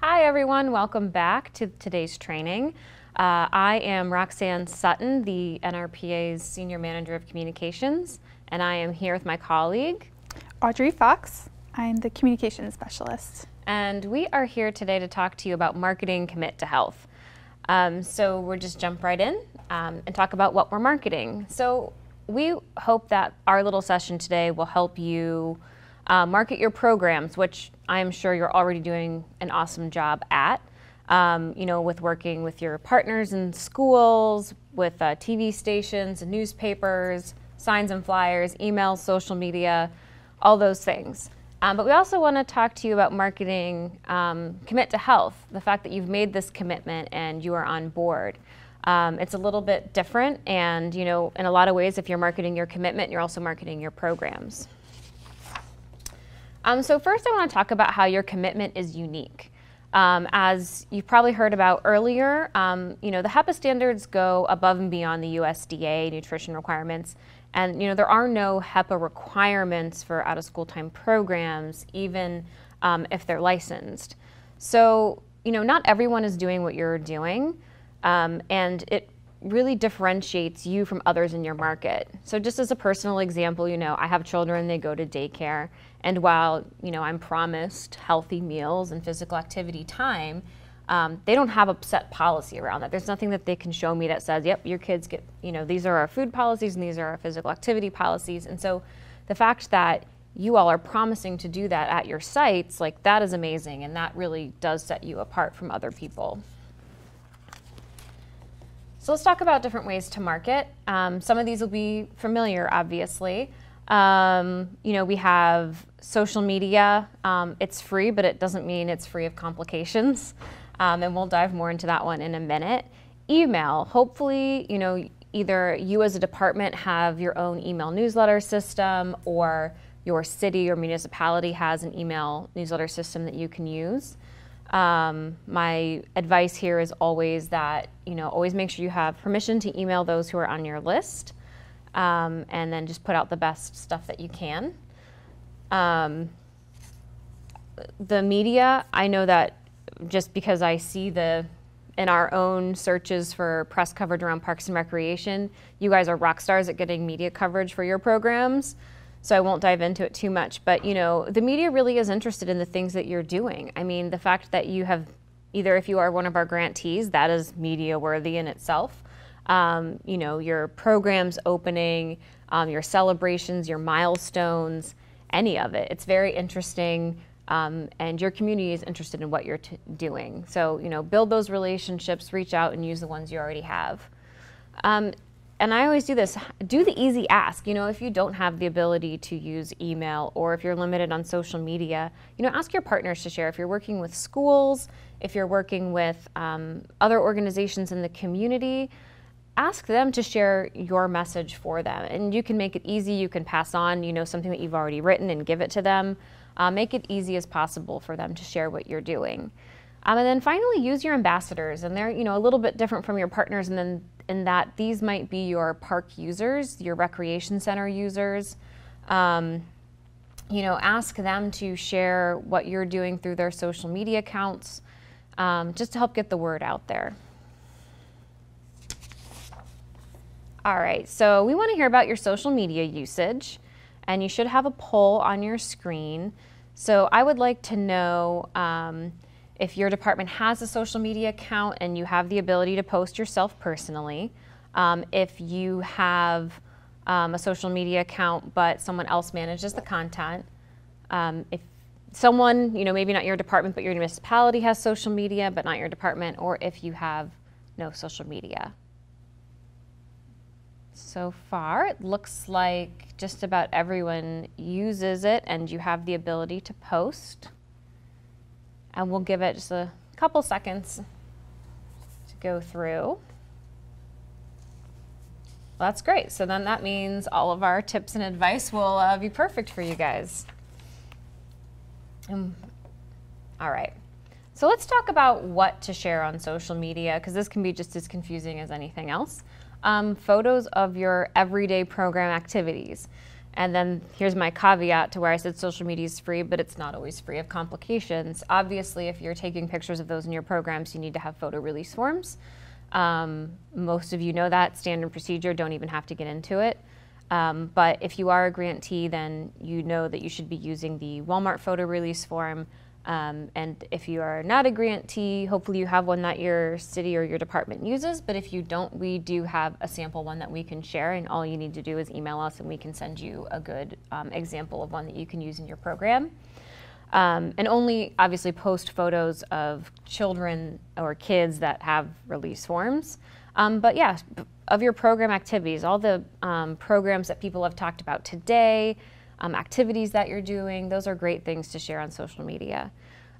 Hi everyone, welcome back to today's training. Uh, I am Roxanne Sutton, the NRPA's Senior Manager of Communications, and I am here with my colleague. Audrey Fox. I'm the Communications Specialist. And we are here today to talk to you about marketing commit to health. Um, so we'll just jump right in um, and talk about what we're marketing. So we hope that our little session today will help you uh, market your programs, which I'm sure you're already doing an awesome job at. Um, you know, with working with your partners in schools, with uh, TV stations newspapers, signs and flyers, emails, social media, all those things. Um, but we also want to talk to you about marketing um, commit to health, the fact that you've made this commitment and you are on board. Um, it's a little bit different, and you know, in a lot of ways, if you're marketing your commitment, you're also marketing your programs. Um, so first, I want to talk about how your commitment is unique. Um, as you've probably heard about earlier, um, you know, the HEPA standards go above and beyond the USDA nutrition requirements. And, you know, there are no HEPA requirements for out of school time programs, even um, if they're licensed. So, you know, not everyone is doing what you're doing. Um, and it really differentiates you from others in your market. So just as a personal example, you know, I have children, they go to daycare, and while, you know, I'm promised healthy meals and physical activity time, um, they don't have a set policy around that. There's nothing that they can show me that says, yep, your kids get, you know, these are our food policies and these are our physical activity policies. And so the fact that you all are promising to do that at your sites, like that is amazing. And that really does set you apart from other people. So let's talk about different ways to market. Um, some of these will be familiar, obviously. Um, you know, we have social media. Um, it's free, but it doesn't mean it's free of complications. Um, and we'll dive more into that one in a minute. Email. Hopefully, you know, either you as a department have your own email newsletter system or your city or municipality has an email newsletter system that you can use. Um, my advice here is always that, you know, always make sure you have permission to email those who are on your list um, and then just put out the best stuff that you can. Um, the media, I know that just because I see the in our own searches for press coverage around parks and recreation, you guys are rock stars at getting media coverage for your programs. So I won't dive into it too much, but you know, the media really is interested in the things that you're doing. I mean, the fact that you have either if you are one of our grantees, that is media worthy in itself. Um, you know, your programs opening, um, your celebrations, your milestones, any of it. It's very interesting um, and your community is interested in what you're doing. So, you know, build those relationships, reach out and use the ones you already have. Um, and I always do this, do the easy ask. You know, if you don't have the ability to use email or if you're limited on social media, you know, ask your partners to share. If you're working with schools, if you're working with um, other organizations in the community, ask them to share your message for them. And you can make it easy. You can pass on, you know, something that you've already written and give it to them. Uh, make it easy as possible for them to share what you're doing. Um, and then finally, use your ambassadors, and they're you know a little bit different from your partners, and then in that these might be your park users, your recreation center users. Um, you know, ask them to share what you're doing through their social media accounts, um, just to help get the word out there. All right, so we want to hear about your social media usage, and you should have a poll on your screen. So I would like to know um, if your department has a social media account and you have the ability to post yourself personally. Um, if you have um, a social media account but someone else manages the content. Um, if someone, you know, maybe not your department but your municipality has social media but not your department, or if you have no social media. So far, it looks like just about everyone uses it and you have the ability to post. And we'll give it just a couple seconds to go through. Well, that's great. So then that means all of our tips and advice will uh, be perfect for you guys. Um, all right. So let's talk about what to share on social media because this can be just as confusing as anything else um, photos of your everyday program activities. And then here's my caveat to where I said social media is free, but it's not always free of complications. Obviously, if you're taking pictures of those in your programs, you need to have photo release forms. Um, most of you know that standard procedure, don't even have to get into it. Um, but if you are a grantee, then you know that you should be using the Walmart photo release form. Um, and if you are not a grantee, hopefully you have one that your city or your department uses. But if you don't, we do have a sample one that we can share, and all you need to do is email us, and we can send you a good um, example of one that you can use in your program. Um, and only obviously post photos of children or kids that have release forms. Um, but yeah, of your program activities, all the um, programs that people have talked about today, um, activities that you're doing. Those are great things to share on social media.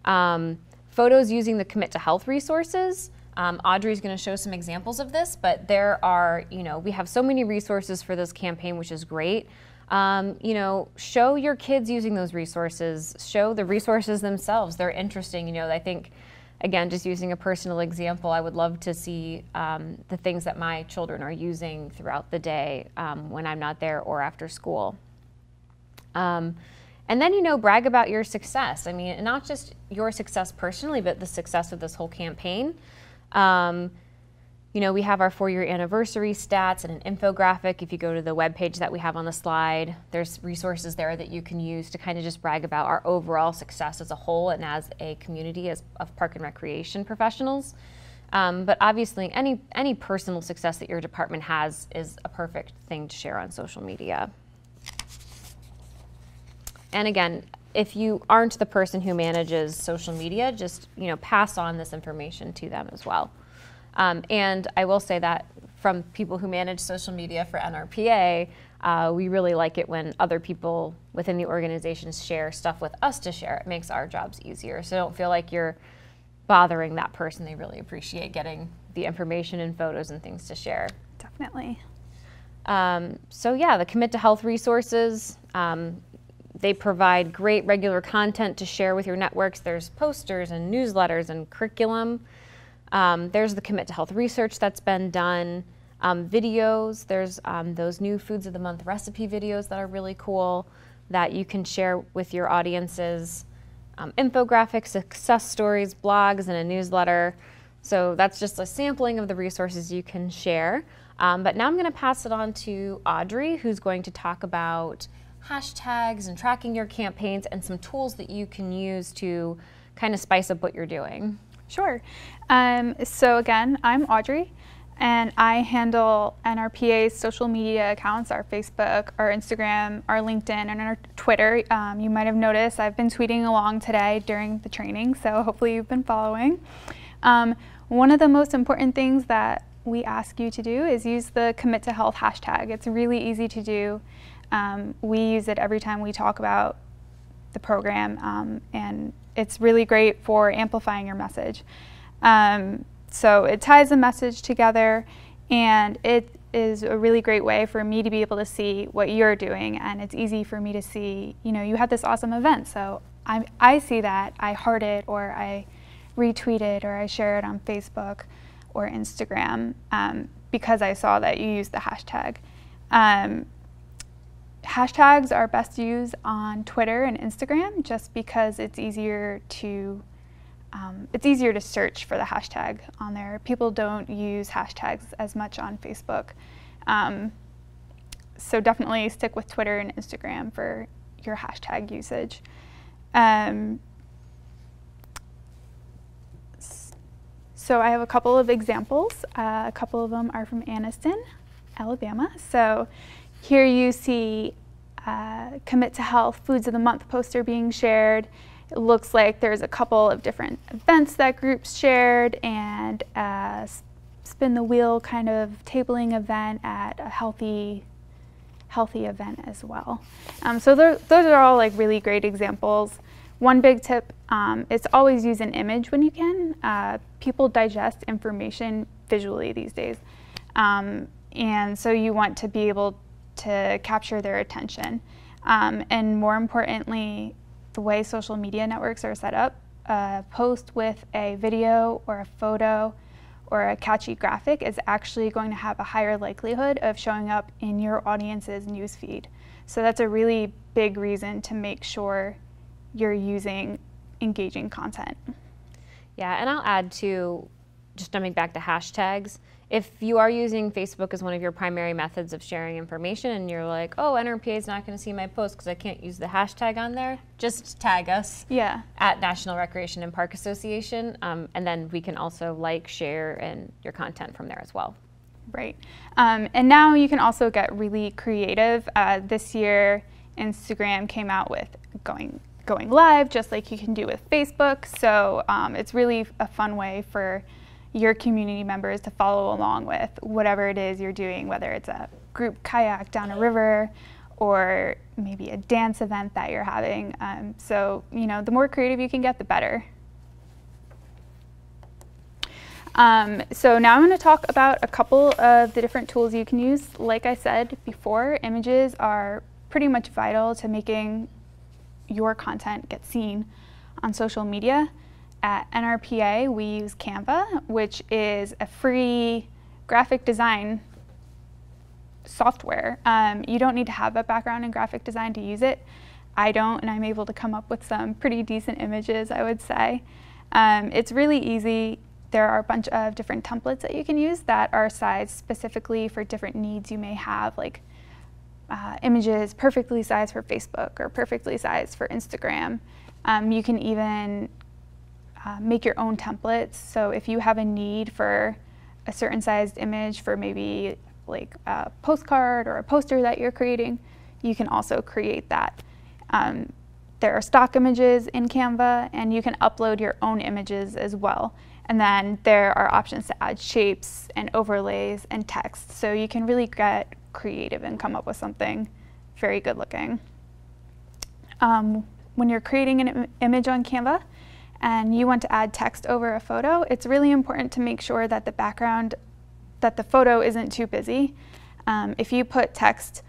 Um, photos using the Commit to Health resources. Um, Audrey's going to show some examples of this, but there are, you know, we have so many resources for this campaign, which is great. Um, you know, show your kids using those resources, show the resources themselves. They're interesting. You know, I think, again, just using a personal example, I would love to see um, the things that my children are using throughout the day um, when I'm not there or after school. And then, you know, brag about your success. I mean, not just your success personally, but the success of this whole campaign. Um, you know, we have our four year anniversary stats and an infographic. If you go to the webpage that we have on the slide, there's resources there that you can use to kind of just brag about our overall success as a whole and as a community as, of park and recreation professionals. Um, but obviously, any, any personal success that your department has is a perfect thing to share on social media. And again, if you aren't the person who manages social media, just you know pass on this information to them as well. Um, and I will say that from people who manage social media for NRPA, uh, we really like it when other people within the organizations share stuff with us to share. It makes our jobs easier. So don't feel like you're bothering that person. They really appreciate getting the information and photos and things to share. Definitely. Um, so yeah, the commit to health resources. Um, they provide great regular content to share with your networks. There's posters and newsletters and curriculum. Um, there's the Commit to Health research that's been done. Um, videos, there's um, those new Foods of the Month recipe videos that are really cool that you can share with your audiences. Um, infographics, success stories, blogs, and a newsletter. So that's just a sampling of the resources you can share. Um, but now I'm going to pass it on to Audrey, who's going to talk about hashtags and tracking your campaigns and some tools that you can use to kind of spice up what you're doing? Sure. Um, so again, I'm Audrey and I handle NRPA's social media accounts, our Facebook, our Instagram, our LinkedIn, and our Twitter. Um, you might have noticed I've been tweeting along today during the training, so hopefully you've been following. Um, one of the most important things that we ask you to do is use the commit to health hashtag. It's really easy to do. Um, we use it every time we talk about the program, um, and it's really great for amplifying your message. Um, so it ties the message together, and it is a really great way for me to be able to see what you're doing, and it's easy for me to see, you know, you had this awesome event, so I, I see that, I heart it, or I retweet it, or I share it on Facebook or Instagram um, because I saw that you used the hashtag. Hashtags are best used on Twitter and Instagram just because it's easier to um, it's easier to search for the hashtag on there. People don't use hashtags as much on Facebook. Um, so definitely stick with Twitter and Instagram for your hashtag usage. Um, so I have a couple of examples. Uh, a couple of them are from Anniston, Alabama. So here you see uh, Commit to Health Foods of the Month poster being shared. It looks like there's a couple of different events that groups shared and a spin the wheel kind of tabling event at a healthy healthy event as well. Um, so those are all like really great examples. One big tip um, is always use an image when you can. Uh, people digest information visually these days. Um, and so you want to be able to capture their attention. Um, and more importantly, the way social media networks are set up, a post with a video or a photo or a catchy graphic is actually going to have a higher likelihood of showing up in your audience's newsfeed. So that's a really big reason to make sure you're using engaging content. Yeah, and I'll add to just jumping back to hashtags. If you are using Facebook as one of your primary methods of sharing information and you're like, oh, NRPA is not going to see my post because I can't use the hashtag on there, just tag us yeah. at National Recreation and Park Association. Um, and then we can also like, share, and your content from there as well. Right. Um, and now you can also get really creative. Uh, this year, Instagram came out with going going live, just like you can do with Facebook. So um, it's really a fun way for your community members to follow along with whatever it is you're doing, whether it's a group kayak down a river or maybe a dance event that you're having. Um, so, you know, the more creative you can get, the better. Um, so now I'm going to talk about a couple of the different tools you can use. Like I said before, images are pretty much vital to making your content get seen on social media. At NRPA, we use Canva, which is a free graphic design software. Um, you don't need to have a background in graphic design to use it. I don't, and I'm able to come up with some pretty decent images, I would say. Um, it's really easy there are a bunch of different templates that you can use that are sized specifically for different needs you may have, like uh, images perfectly sized for Facebook or perfectly sized for Instagram. Um, you can even uh, make your own templates. So if you have a need for a certain sized image for maybe like a postcard or a poster that you're creating, you can also create that. Um, there are stock images in Canva and you can upload your own images as well. And then there are options to add shapes and overlays and text. So you can really get creative and come up with something very good looking. Um, when you're creating an Im image on Canva and you want to add text over a photo, it's really important to make sure that the background, that the photo isn't too busy. Um, if you put text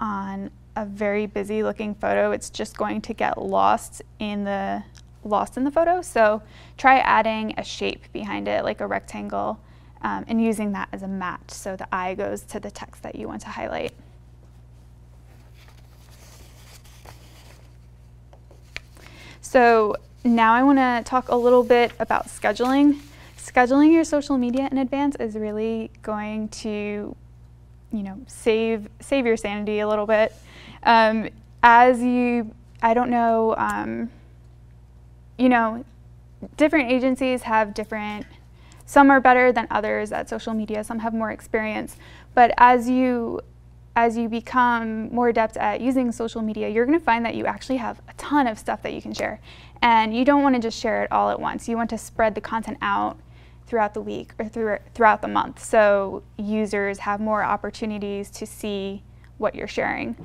on a very busy looking photo, it's just going to get lost in the lost in the photo. So try adding a shape behind it, like a rectangle, um, and using that as a match so the eye goes to the text that you want to highlight. So now I want to talk a little bit about scheduling. Scheduling your social media in advance is really going to, you know, save save your sanity a little bit. Um, as you, I don't know, um, you know, different agencies have different, some are better than others at social media, some have more experience. But as you as you become more adept at using social media, you're going to find that you actually have a ton of stuff that you can share. And you don't want to just share it all at once. You want to spread the content out throughout the week or through, throughout the month so users have more opportunities to see what you're sharing.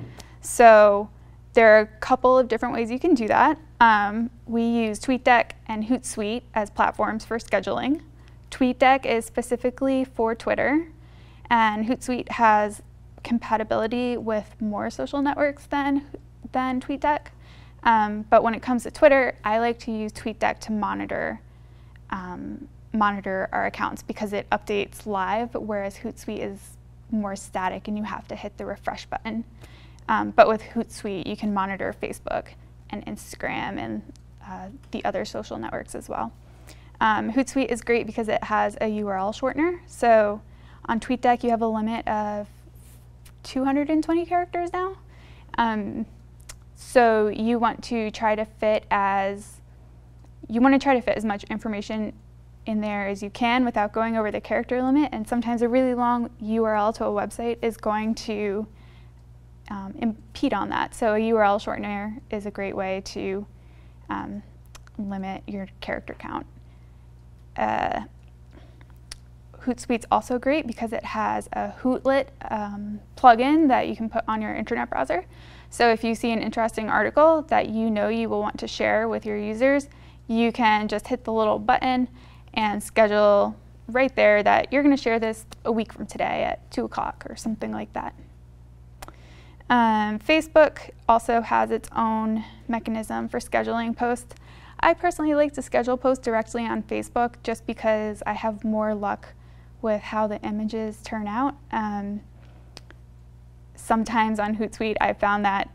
So there are a couple of different ways you can do that. Um, we use TweetDeck and Hootsuite as platforms for scheduling. TweetDeck is specifically for Twitter, and Hootsuite has compatibility with more social networks than, than TweetDeck. Um, but when it comes to Twitter, I like to use TweetDeck to monitor um, monitor our accounts because it updates live, whereas Hootsuite is more static and you have to hit the refresh button. Um, but with Hootsuite, you can monitor Facebook and Instagram and uh, the other social networks as well. Um, Hootsuite is great because it has a URL shortener. So on TweetDeck, you have a limit of 220 characters now. Um, so you want to try to fit as you want to try to fit as much information in there as you can without going over the character limit. And sometimes a really long URL to a website is going to um, impede on that. So a URL shortener is a great way to um, limit your character count. Uh, Hootsuite's also great because it has a Hootlet um, plugin that you can put on your internet browser. So if you see an interesting article that you know you will want to share with your users, you can just hit the little button and schedule right there that you're going to share this a week from today at 2 o'clock or something like that. Um, Facebook also has its own mechanism for scheduling posts. I personally like to schedule posts directly on Facebook just because I have more luck with how the images turn out. Um, sometimes on Hootsuite, I found that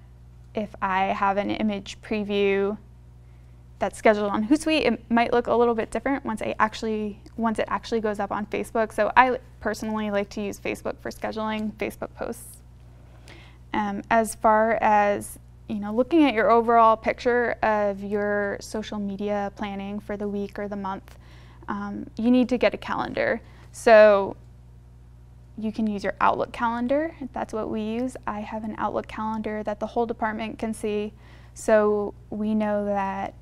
if I have an image preview that's scheduled on Hootsuite, it might look a little bit different once I actually once it actually goes up on Facebook. So I personally like to use Facebook for scheduling Facebook posts. Um, as far as you know, looking at your overall picture of your social media planning for the week or the month, um, you need to get a calendar. So you can use your Outlook calendar. That's what we use. I have an Outlook calendar that the whole department can see. So we know that,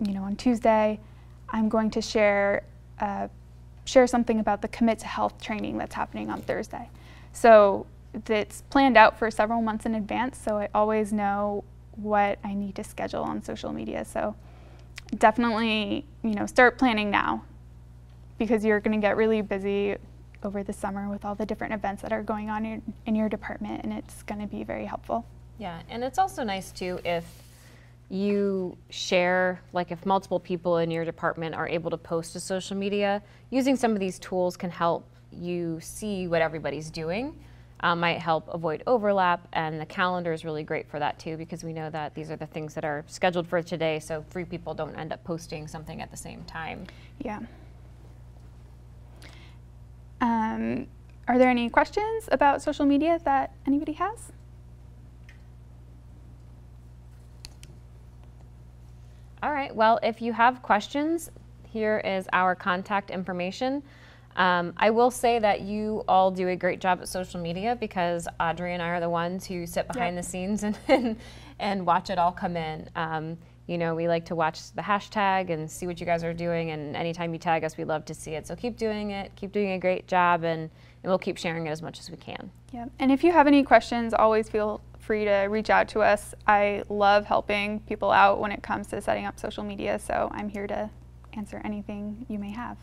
you know, on Tuesday, I'm going to share uh, share something about the commit to health training that's happening on Thursday. So it's planned out for several months in advance, so I always know what I need to schedule on social media. So definitely, you know, start planning now because you're going to get really busy over the summer with all the different events that are going on in, in your department, and it's going to be very helpful. Yeah, and it's also nice too if you share, like if multiple people in your department are able to post to social media, using some of these tools can help you see what everybody's doing um, might help avoid overlap. And the calendar is really great for that too, because we know that these are the things that are scheduled for today, so three people don't end up posting something at the same time. Yeah. Um, are there any questions about social media that anybody has? All right, well, if you have questions, here is our contact information. Um, I will say that you all do a great job at social media because Audrey and I are the ones who sit behind yep. the scenes and, and, and watch it all come in. Um, you know, we like to watch the hashtag and see what you guys are doing, and anytime you tag us, we love to see it. So keep doing it, keep doing a great job, and, and we'll keep sharing it as much as we can. Yeah, and if you have any questions, always feel free to reach out to us. I love helping people out when it comes to setting up social media, so I'm here to answer anything you may have.